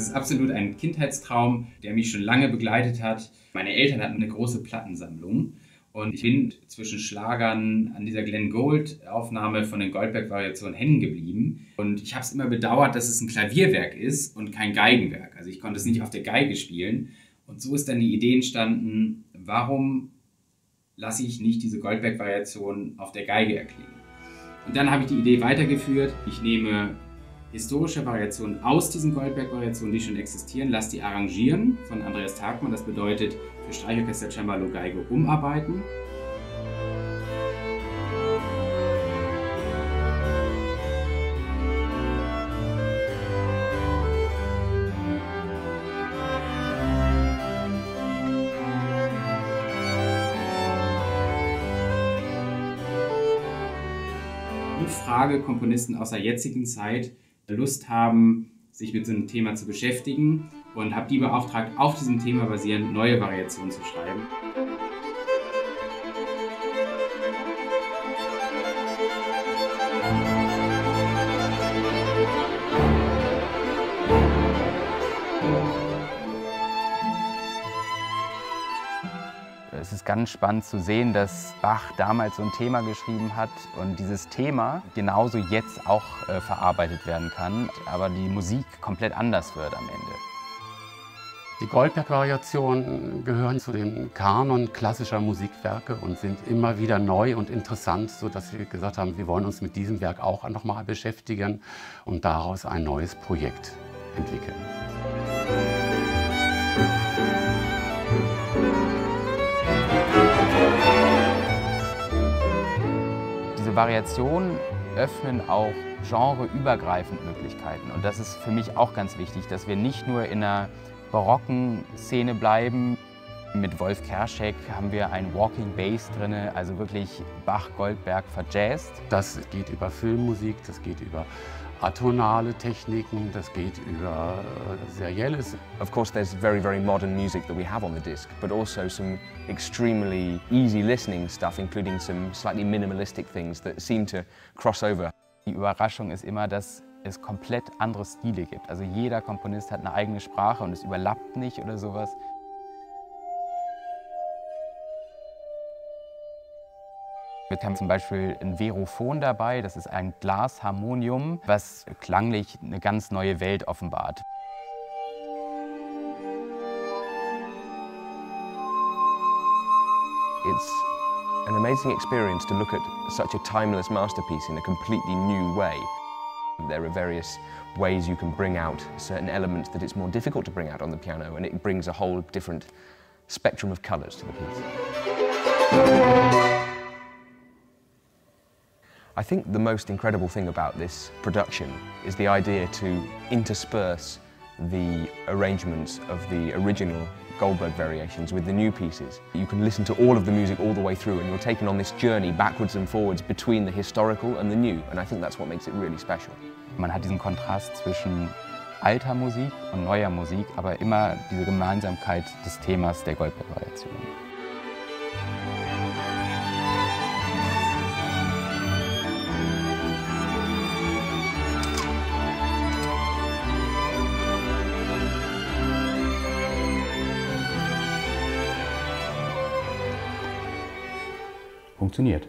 ist absolut ein Kindheitstraum, der mich schon lange begleitet hat. Meine Eltern hatten eine große Plattensammlung und ich bin zwischen Schlagern an dieser Glenn Gold Aufnahme von den Goldberg-Variationen hängen geblieben. Und ich habe es immer bedauert, dass es ein Klavierwerk ist und kein Geigenwerk. Also ich konnte es nicht auf der Geige spielen. Und so ist dann die Idee entstanden, warum lasse ich nicht diese Goldberg-Variation auf der Geige erklingen? Und dann habe ich die Idee weitergeführt. Ich nehme historische Variationen aus diesen Goldberg-Variationen, die schon existieren, lasse die arrangieren von Andreas Tagmann. Das bedeutet für Streichorchester, Cembalo, Geige umarbeiten. Frage Komponisten aus der jetzigen Zeit, Lust haben, sich mit so einem Thema zu beschäftigen und habe die beauftragt, auf diesem Thema basierend neue Variationen zu schreiben. Es ist ganz spannend zu sehen, dass Bach damals so ein Thema geschrieben hat und dieses Thema genauso jetzt auch äh, verarbeitet werden kann, aber die Musik komplett anders wird am Ende. Die Goldberg-Variationen gehören zu dem Kanon klassischer Musikwerke und sind immer wieder neu und interessant, sodass wir gesagt haben, wir wollen uns mit diesem Werk auch nochmal beschäftigen und daraus ein neues Projekt entwickeln. Variationen öffnen auch genreübergreifend Möglichkeiten. Und das ist für mich auch ganz wichtig, dass wir nicht nur in einer barocken Szene bleiben. Mit Wolf Kerschek haben wir ein Walking Bass drin, also wirklich Bach, Goldberg verjazzt. Das geht über Filmmusik, das geht über atonale Techniken, das geht über äh, serielles. Of course there's very very modern music that we have on the disc, but also some extremely easy listening stuff, including some slightly minimalistic things that seem to cross over. Die Überraschung ist immer, dass es komplett andere Stile gibt. Also jeder Komponist hat eine eigene Sprache und es überlappt nicht oder sowas. Wir haben zum Beispiel ein Verophon dabei, das ist ein Glasharmonium, was klanglich eine ganz neue Welt offenbart. It's an amazing experience to look at such a timeless masterpiece in a completely new way. There are various ways you can bring out certain elements that it's more difficult to bring out on the piano and it brings a whole different spectrum of colours to the piece. I think the most incredible thing about this production is the idea to intersperse the arrangements of the original Goldberg variations with the new pieces. You can listen to all of the music all the way through and you're taken on this journey backwards and forwards between the historical and the new and I think that's what makes it really special. Man hat diesen Kontrast zwischen alter Musik und neuer Musik, aber immer diese Gemeinsamkeit des Themas der Goldberg-Variation. Funktioniert.